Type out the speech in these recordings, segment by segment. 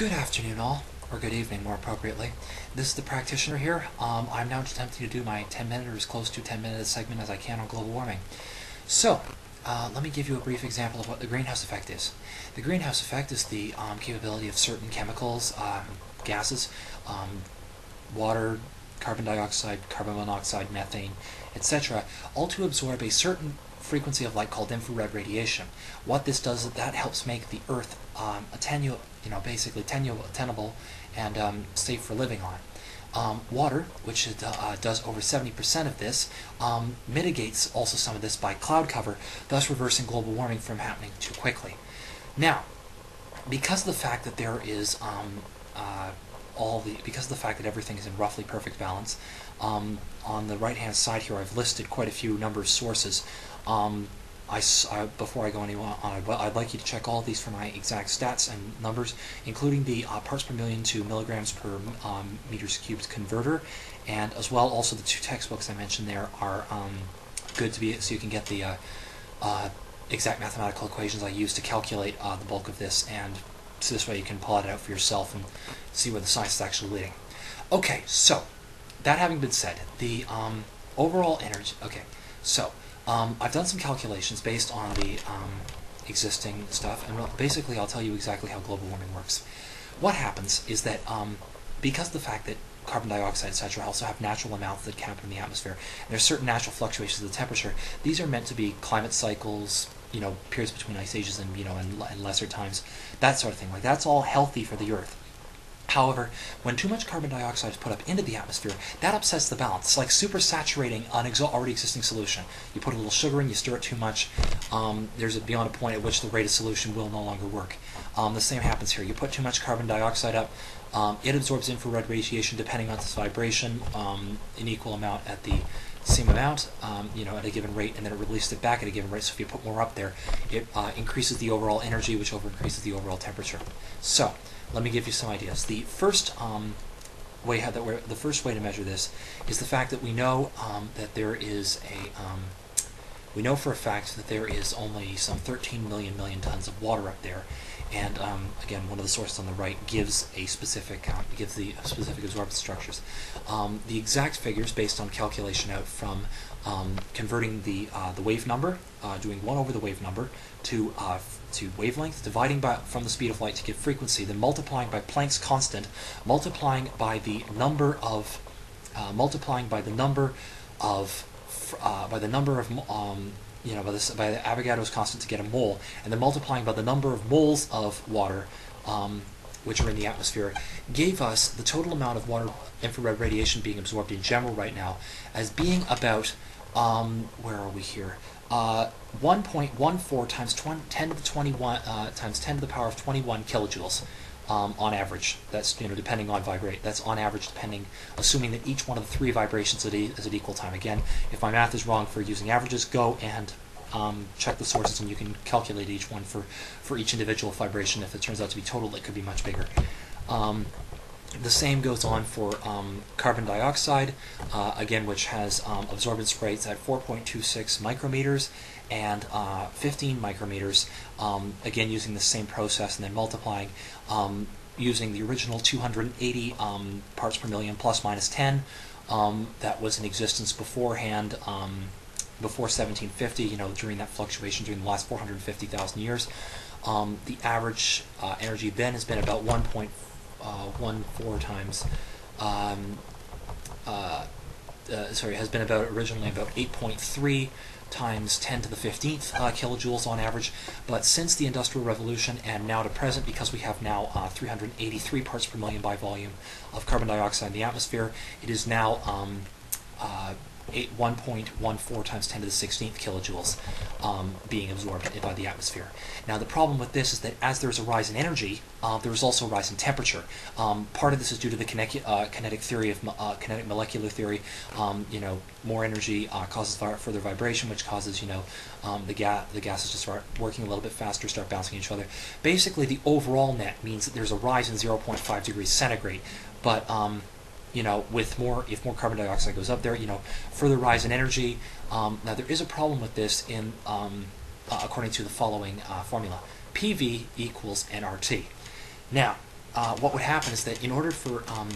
Good afternoon, all, or good evening, more appropriately. This is the practitioner here. Um, I'm now attempting to do my 10 minute or as close to 10 minute segment as I can on global warming. So, uh, let me give you a brief example of what the greenhouse effect is. The greenhouse effect is the um, capability of certain chemicals, um, gases, um, water, carbon dioxide, carbon monoxide, methane, etc., all to absorb a certain frequency of light called infrared radiation. What this does is that helps make the Earth um, you know, basically tenable and um, safe for living on. Um, water, which uh, does over 70% of this, um, mitigates also some of this by cloud cover, thus reversing global warming from happening too quickly. Now, because of the fact that there is um, uh, all the because of the fact that everything is in roughly perfect balance, um, on the right hand side here I've listed quite a few number of sources. Um, I, I, before I go any on, I'd like you to check all these for my exact stats and numbers, including the uh, parts per million to milligrams per um, meters cubed converter, and as well also the two textbooks I mentioned there are um, good to be so you can get the uh, uh, exact mathematical equations I use to calculate uh, the bulk of this, and so this way you can plot it out for yourself and see where the science is actually leading. Okay, so that having been said, the um, overall energy. Okay, so um, I've done some calculations based on the um, existing stuff, and basically I'll tell you exactly how global warming works. What happens is that um, because of the fact that carbon dioxide, etc., also have natural amounts that happen in the atmosphere, and there's certain natural fluctuations of the temperature, these are meant to be climate cycles, you know, periods between ice ages and, you know, and, and lesser times, that sort of thing. Like, that's all healthy for the Earth. However, when too much carbon dioxide is put up into the atmosphere, that upsets the balance. It's like supersaturating an already existing solution. You put a little sugar in, you stir it too much, um, there's a, beyond a point at which the rate of solution will no longer work. Um, the same happens here. You put too much carbon dioxide up, um, it absorbs infrared radiation depending on its vibration, um, an equal amount at the same amount, um, you know, at a given rate, and then it releases it back at a given rate. So if you put more up there, it uh, increases the overall energy, which over increases the overall temperature. So let me give you some ideas. The first um, way how that we're, the first way to measure this is the fact that we know um, that there is a um, we know for a fact that there is only some 13 million million tons of water up there, and um, again, one of the sources on the right gives a specific uh, gives the specific absorbance structures. Um, the exact figures based on calculation out from um, converting the uh, the wave number, uh, doing one over the wave number to uh, to wavelength, dividing by from the speed of light to get frequency, then multiplying by Planck's constant, multiplying by the number of uh, multiplying by the number of by the number of um, you know by the by the Avogadro's constant to get a mole, and then multiplying by the number of moles of water. Um, which are in the atmosphere, gave us the total amount of water infrared radiation being absorbed in general right now as being about um, where are we here? Uh, 1.14 times 20, 10 to the 21 uh, times 10 to the power of 21 kilojoules um, on average. That's you know depending on vibrate. That's on average depending, assuming that each one of the three vibrations is at equal time. Again, if my math is wrong for using averages, go and um, check the sources and you can calculate each one for for each individual vibration. If it turns out to be total, it could be much bigger. Um, the same goes on for um, carbon dioxide, uh, again, which has um, absorbance rates at 4.26 micrometers and uh, 15 micrometers, um, again, using the same process and then multiplying um, using the original 280 um, parts per million plus minus 10 um, that was in existence beforehand before 1750, you know, during that fluctuation during the last 450,000 years. the average uh, energy then has been about 1.4 uh, one four times. Um, uh, uh, sorry, has been about originally about 8.3 times 10 to the 15th uh, kilojoules on average. But since the Industrial Revolution and now to present, because we have now uh, 383 parts per million by volume of carbon dioxide in the atmosphere, it is now um, uh, 1.14 times 10 to the 16th kilojoules um, being absorbed by the atmosphere. Now, the problem with this is that as there's a rise in energy, uh, there is also a rise in temperature. Um, part of this is due to the kinetic, uh, kinetic theory of uh, kinetic molecular theory. Um, you know, more energy uh, causes further vibration, which causes you know um, the gas the gases to start working a little bit faster, start bouncing each other. Basically, the overall net means that there's a rise in 0.5 degrees centigrade, but um, you know, with more, if more carbon dioxide goes up there, you know, further rise in energy. Um, now there is a problem with this in, um, uh, according to the following uh, formula. PV equals nRT. Now, uh, what would happen is that in order for um,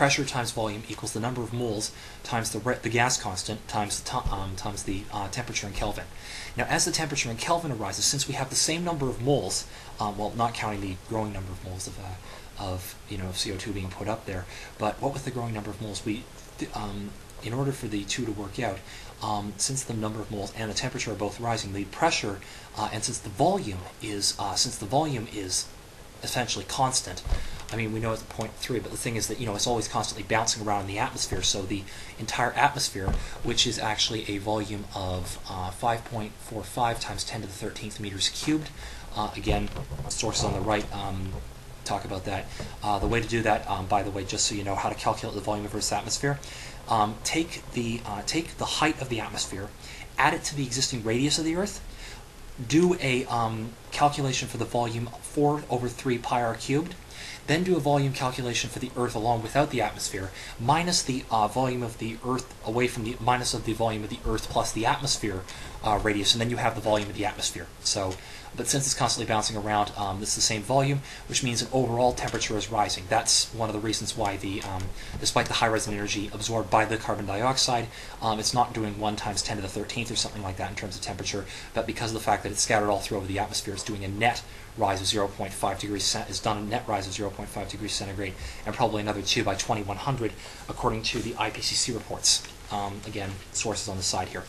pressure times volume equals the number of moles times the, the gas constant times the, um, times the uh, temperature in Kelvin. Now, as the temperature in Kelvin arises, since we have the same number of moles, um, well, not counting the growing number of moles of, uh, of you know CO2 being put up there, but what with the growing number of moles, we um, in order for the two to work out, um, since the number of moles and the temperature are both rising, the pressure uh, and since the volume is uh, since the volume is essentially constant. I mean, we know it's 0.3, but the thing is that you know it's always constantly bouncing around in the atmosphere. So the entire atmosphere, which is actually a volume of uh, 5.45 times 10 to the 13th meters cubed. Uh, again, sources on the right um, talk about that. Uh, the way to do that, um, by the way, just so you know how to calculate the volume of Earth's atmosphere, um, take the uh, take the height of the atmosphere, add it to the existing radius of the Earth, do a um, calculation for the volume 4 over 3 pi r cubed, then do a volume calculation for the Earth along without the atmosphere, minus the uh, volume of the Earth away from the minus of the volume of the Earth plus the atmosphere uh, radius, and then you have the volume of the atmosphere. So, but since it's constantly bouncing around, um, it's the same volume, which means an overall temperature is rising. That's one of the reasons why the, um, despite the high resonant energy absorbed by the carbon dioxide, um, it's not doing 1 times 10 to the 13th or something like that in terms of temperature, but because of the fact that it's scattered all through over the atmosphere, it's doing a net rise of 0.5 degrees, is done a net rise of 0.5 degrees centigrade, and probably another 2 by 2100, according to the IPCC reports. Um, again, sources on the side here.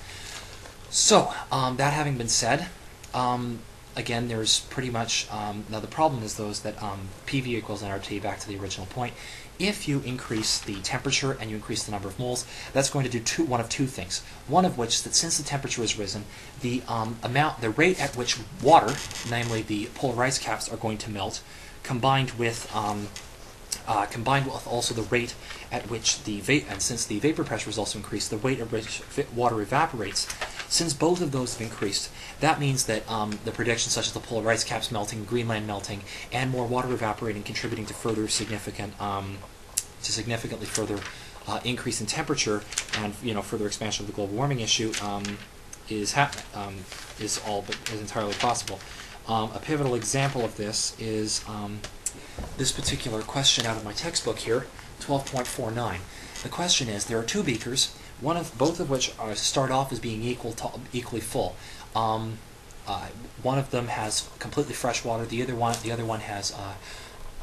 So, um, that having been said, um, again, there's pretty much, um, now the problem is those that um, PV equals nRT, back to the original point. If you increase the temperature and you increase the number of moles, that's going to do two, one of two things. One of which, is that since the temperature has risen, the um, amount, the rate at which water, namely the polar ice caps, are going to melt, combined with um, uh, combined with also the rate at which the va- and since the vapor pressure is also increased, the rate at which water evaporates. Since both of those have increased, that means that um, the predictions such as the polar ice caps melting, Greenland melting, and more water evaporating contributing to further significant um, to significantly further uh, increase in temperature and you know further expansion of the global warming issue um, is um, is all but is entirely possible. Um, a pivotal example of this is um, this particular question out of my textbook here, 12.49. The question is, there are two beakers, one of both of which are, start off as being equal to, equally full. Um, uh, one of them has completely fresh water. The other one, the other one has uh,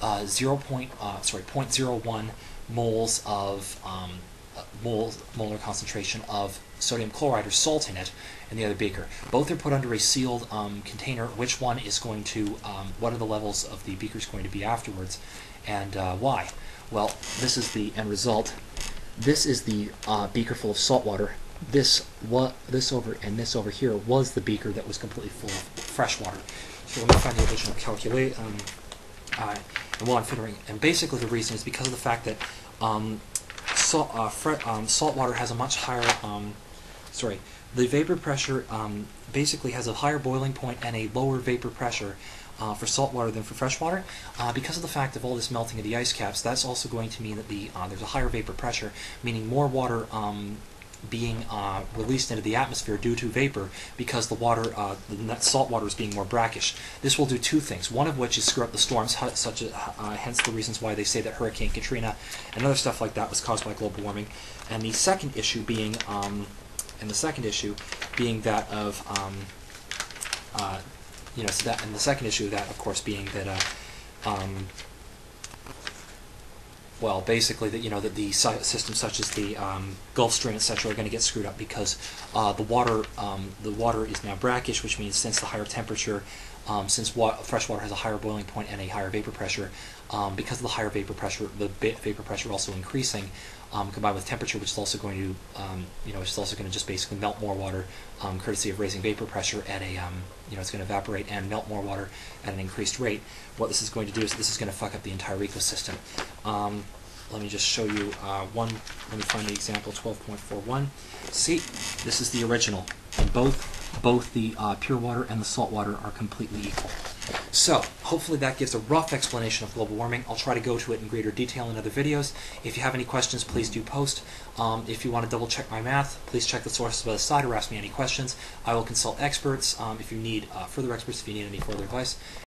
uh, 0. Point, uh, sorry, 0.01 moles of um, uh, moles, molar concentration of sodium chloride or salt in it in the other beaker. Both are put under a sealed um, container. Which one is going to, um, what are the levels of the beakers going to be afterwards, and uh, why? Well, this is the end result. This is the uh, beaker full of salt water. This what this over and this over here was the beaker that was completely full of fresh water. So let me find the original calculate. Um, uh, and while I'm figuring, and basically the reason is because of the fact that um, salt, uh, um, salt water has a much higher um, sorry, the vapor pressure um, basically has a higher boiling point and a lower vapor pressure uh, for saltwater than for freshwater. Uh, because of the fact of all this melting of the ice caps, that's also going to mean that the uh, there's a higher vapor pressure, meaning more water um, being uh, released into the atmosphere due to vapor because the water, uh, the salt water is being more brackish. This will do two things. One of which is screw up the storms, such as, uh, hence the reasons why they say that Hurricane Katrina and other stuff like that was caused by global warming. And the second issue being um, and the second issue being that of, um, uh, you know, so that, and the second issue of that, of course, being that, uh, um, well, basically that you know that the systems such as the um, Gulf Stream, etc., are going to get screwed up because uh, the water um, the water is now brackish, which means since the higher temperature, um, since wa fresh water has a higher boiling point and a higher vapor pressure, um, because of the higher vapor pressure, the vapor pressure also increasing, um, combined with temperature, which is also going to, um, you know, which is also going to just basically melt more water, um, courtesy of raising vapor pressure at a, um, you know, it's going to evaporate and melt more water at an increased rate. What this is going to do is this is going to fuck up the entire ecosystem. Um, let me just show you uh, one, let me find the example 12.41. See, this is the original, and both both the uh, pure water and the salt water are completely equal. So, hopefully that gives a rough explanation of global warming. I'll try to go to it in greater detail in other videos. If you have any questions, please do post. Um, if you want to double check my math, please check the sources by the side or ask me any questions. I will consult experts um, if you need uh, further experts, if you need any further advice.